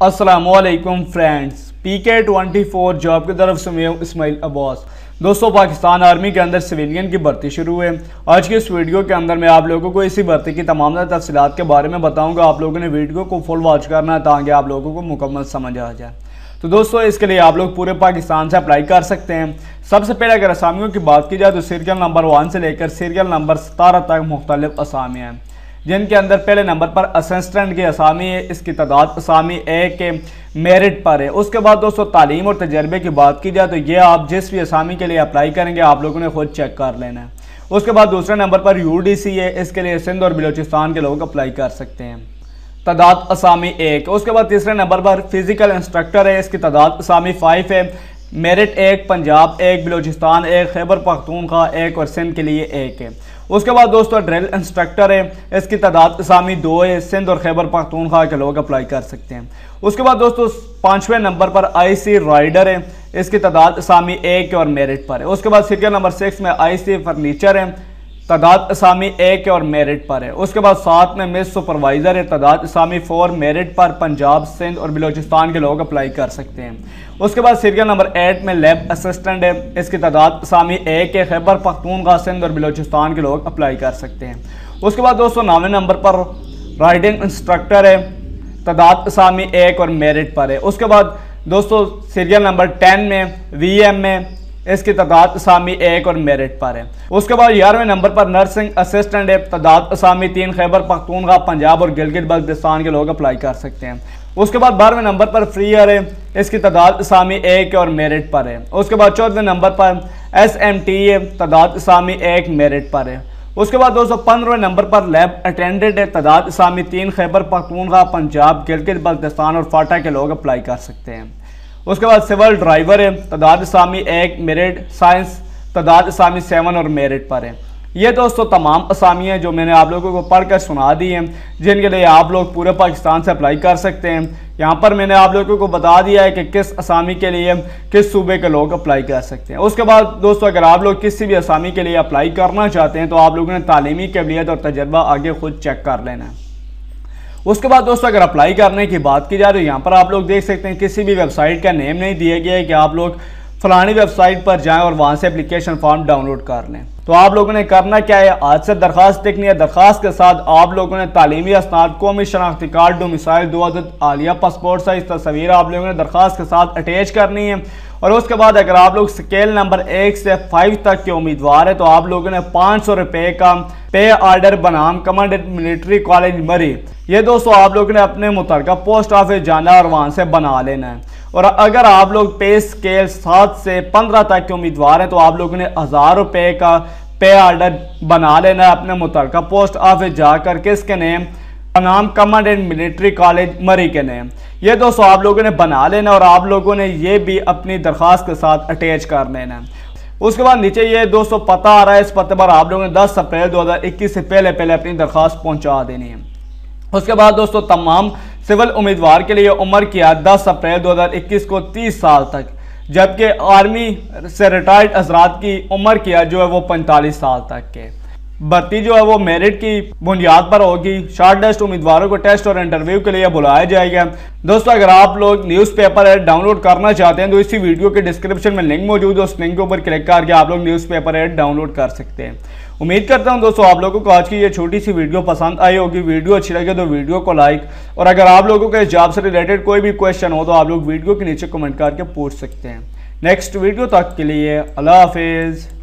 السلام علیکم فرینڈز، پی کے ٹوانٹی فور جاب کی طرف سے میں ہوں اسماعیل عباس۔ دوستو، پاکستان آرمی کے اندر سویلین کی بھرتی شروع ہے آج کے اس ویڈیو کے اندر میں آپ لوگوں کو اسی بھرتی کی تمام تفصیلات کے بارے میں بتاؤں گا۔ آپ لوگوں نے ویڈیو کو فل واچ کرنا ہے تاکہ آپ لوگوں کو مکمل سمجھ آ جائے۔ تو دوستو، اس کے لیے آپ لوگ پورے پاکستان سے اپلائی کر سکتے ہیں۔ سب سے پہلے اگر اسامیوں کی بات کی جائے تو سیریل نمبر ون سے لے کر سیریل نمبر ستارہ تک مختلف اسامیاں ہیں۔ جن کے اندر پہلے نمبر پر اسسٹنٹ کی اسامی ہے، اس کی تعداد اسامی اے کے میرٹ پر ہے۔ اس کے بعد دوستو، تعلیم اور تجربے کی بات کی جائے تو یہ آپ جس بھی اسامی کے لیے اپلائی کریں گے، آپ لوگوں نے خود چیک کر لینا ہے۔ اس کے بعد دوسرے نمبر پر یو ڈی سی ہے، اس کے لیے سندھ اور بلوچستان کے لوگ اپلائی کر سکتے ہیں۔ تعداد اسامی ایک۔ اس کے بعد تیسرے نمبر پر فزیکل انسٹرکٹر ہے، اس کی تعداد اسامی فائف ہے۔ میرٹ ایک، پنجاب ایک، بلوچستان ایک، خیبر پختونخوا ایک اور سندھ کے لیے ایک ہے۔ اس کے بعد دوستو ڈریل انسٹرکٹر ہے، اس کی تعداد اسامی دو ہے، سندھ اور خیبر پختونخوا کے لوگ اپلائی کر سکتے ہیں۔ اس کے بعد دوستو پانچویں نمبر پر آئی سی رائڈر ہے، اس کی تعداد اسامی ایک اور میرٹ پر ہے۔ اس کے بعد سیریل نمبر سکس میں آئی سی فرنیچر ہے تعداد اسامی ایک اور میرٹ پر ہے۔ اس کے بعد ساتھ میں مس سپروائزر ہے۔ تعداد اسامی فور میرٹ پر پنجاب، سندھ اور بلوچستان کے لوگ اپلائی کر سکتے ہیں۔ اس کے بعد سیریل نمبر ایٹ میں لیب اسسٹنٹ ہے۔ اس کی تعداد اسامی ایک ہے خیبر، پختونخوا، سندھ اور بلوچستان کے لوگ اپلائی کر سکتے ہیں۔ اس کے بعد دوستو نامے نمبر پر رائڈنگ انسٹرکٹر ہے۔ تعداد اسامی ایک اور میرٹ پر ہے۔ اس کے بعد دوستو سیریل نمبر ٹین میں وی ایم میں اس کی تعداد اسامی ایک اور میرٹ پر ہے۔ اس کے بعد یارویں نمبر پر نرسنگ اسسٹنٹ ہے۔ تعداد اسامی تین خیبر، پختونخوا، پنجاب اور گلگت بلتستان کے لوگ اپلائی کر سکتے ہیں۔ اس کے بعد بارہویں نمبر پر فریئر ہے۔ اس کی تعداد اسامی ایک اور میرٹ پر ہے۔ اس کے بعد چودھویں نمبر پر ایس ایم ٹی ہے۔ تعداد اسامی ایک میرٹ پر ہے۔ اس کے بعد دو سو پندرہویں نمبر پر لیب اٹینڈنٹ ہے۔ تعداد اسامی تین خیبر، پختونخوا، پنجاب، گلگت بلتستان اور فاٹا کے لوگ اپلائی کر سکتے ہیں۔ اس کے بعد سول ڈرائیور ہے تعداد اسامی ایک، میرٹ سائنس تعداد اسامی سیون اور میرٹ پر ہے یہ دوستو تمام اسامی ہیں جو میں نے آپ لوگوں کو پڑھ کر سنا دی ہیں، جن کے لیے آپ لوگ پورے پاکستان سے اپلائی کر سکتے ہیں۔ یہاں پر میں نے آپ لوگوں کو بتا دیا ہے کہ کس اسامی کے لیے، کس صوبے کے لوگ اپلائی کر سکتے ہیں۔ اس کے بعد دوستو اگر آپ لوگ کسی بھی اسامی کے لیے اپلائی کرنا چاہتے ہیں، تو آپ لوگوں نے تعلیمی قبلیت اور تجربہ آگے خود چیک کر لینا۔ ہے اس کے بعد دوستو، اگر اپلائی کرنے کی بات کی جائے تو یہاں پر آپ لوگ دیکھ سکتے ہیں، کسی بھی ویب سائٹ کا نیم نہیں دیا گیا ہے کہ آپ لوگ فلانی ویب سائٹ پر جائیں اور وہاں سے اپلیکیشن فارم ڈاؤن لوڈ کر لیں۔ تو آپ لوگوں نے کرنا کیا ہے؟ آج سے درخواست لکھنی ہے، درخواست کے ساتھ آپ لوگوں نے تعلیمی اسناد، قومی شناختی کارڈ ڈومیسائل دو عدد، عالیہ پاسپورٹ سائز، تصویر آپ لوگوں نے درخواست کے ساتھ اٹیچ کرنی ہے۔ اور اس کے بعد اگر آپ لوگ سکیل نمبر ایک سے فائیو تک کے امیدوار ہے تو آپ لوگوں نے پانچ سو روپے کا پے آرڈر بنام کمانڈنٹ ملٹری کالج مری۔ یہ دوستو آپ لوگوں نے اپنے متعلقہ پوسٹ آفس جانا اور وہاں سے بنا لینا ہے۔ اور اگر آپ لوگ پے سکیل سات سے پندرہ تک کے امیدوار ہیں تو آپ لوگوں نے ہزار روپے کا پے آرڈر بنا لینا ہے اپنے متعلقہ پوسٹ آفس جا کر کس کے نیم نام کمانڈنٹ ملٹری کالج مری کے نیم۔ یہ دوستو، آپ لوگوں نے بنا لینا اور آپ لوگوں نے یہ بھی اپنی درخواست کے ساتھ اٹیچ کر لینا۔ اس کے بعد نیچے یہ دوستو پتہ آ رہا ہے، اس پتے پر آپ لوگوں نے دس اپریل دو ہزار اکیس سے پہلے پہلے اپنی درخواست پہنچا دینی ہے۔ اس کے بعد دوستو، تمام سول امیدوار کے لیے عمر کیا دس اپریل دو ہزار اکیس کو تیس سال تک، جبکہ آرمی سے ریٹائرڈ حضرات کی عمر کیا جو ہے وہ پینتالیس سال تک کے۔ بھرتی جو ہے وہ میرٹ کی بنیاد پر ہوگی۔ شارٹ ٹیسٹ امیدواروں کو ٹیسٹ اور انٹرویو کے لیے بلایا جائے گا۔ دوستو، اگر آپ لوگ news paper ad download کرنا چاہتے ہیں، تو اسی ویڈیو کے ڈسکرپشن میں لنک موجود ہے۔ اس لنک کے اوپر کلک کر کے آپ لوگ news paper ad download کر سکتے ہیں۔ امید کرتا ہوں دوستو، آپ لوگوں کو آج کی یہ چھوٹی سی ویڈیو پسند آئی ہوگی۔ ویڈیو اچھی لگے تو ویڈیو کو لائک اور اگر آپ لوگوں کے جاب سے ریلیٹڈ کوئی بھی کوشچن ہو تو آپ لوگ ویڈیو کے نیچے کمنٹ کر کے پوچھ سکتے ہیں۔ نیکسٹ ویڈیو تک کے لیے اللہ حافظ۔